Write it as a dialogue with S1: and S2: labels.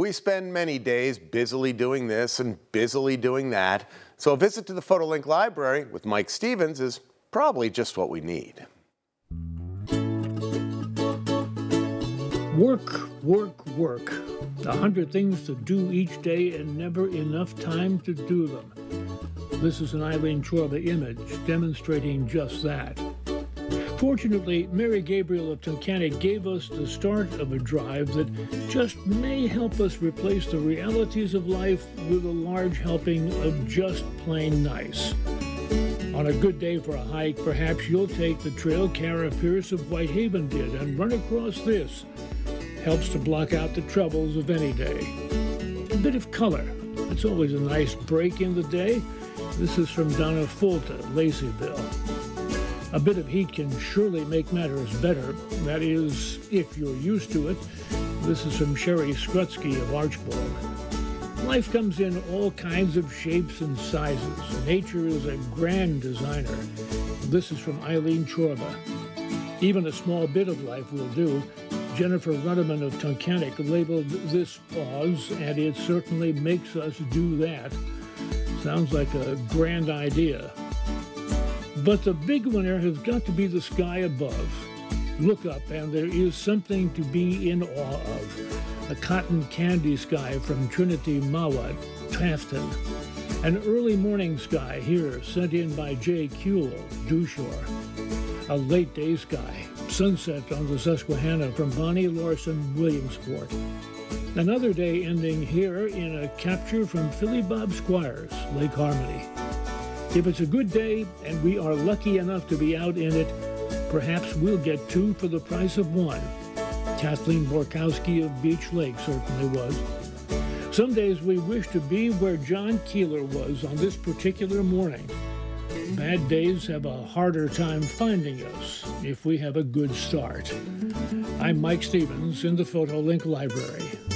S1: We spend many days busily doing this and busily doing that, so a visit to the PhotoLink library with Mike Stevens is probably just what we need.
S2: Work, work, work. A hundred things to do each day and never enough time to do them. This is an Eileen Chorba image demonstrating just that. Fortunately, Mary Gabriel of Tunkhannock gave us the start of a drive that just may help us replace the realities of life with a large helping of just plain nice. On a good day for a hike, perhaps you'll take the trail Kara Pierce of White Haven did and run across this. Helps to block out the troubles of any day. A bit of color. It's always a nice break in the day. This is from Donna Fulta, Laceyville. A bit of heat can surely make matters better. That is, if you're used to it. This is from Sherry Skrutsky of Archbald. Life comes in all kinds of shapes and sizes. Nature is a grand designer. This is from Eileen Chorba. Even a small bit of life will do. Jennifer Ruderman of Tunkhannock labeled this pause, and it certainly makes us do that. Sounds like a grand idea. But the big winner has got to be the sky above. Look up, and there is something to be in awe of. A cotton candy sky from Trinity Mawat, Tafton. An early morning sky here, sent in by Jay Kuhl, Dushore. A late day sky, sunset on the Susquehanna from Bonnie Larson, Williamsport. Another day ending here in a capture from Philly Bob Squires, Lake Harmony. If it's a good day and we are lucky enough to be out in it, perhaps we'll get two for the price of one. Kathleen Borkowski of Beach Lake certainly was. Some days we wish to be where John Keeler was on this particular morning. Bad days have a harder time finding us if we have a good start. I'm Mike Stevens in the PhotoLink Library.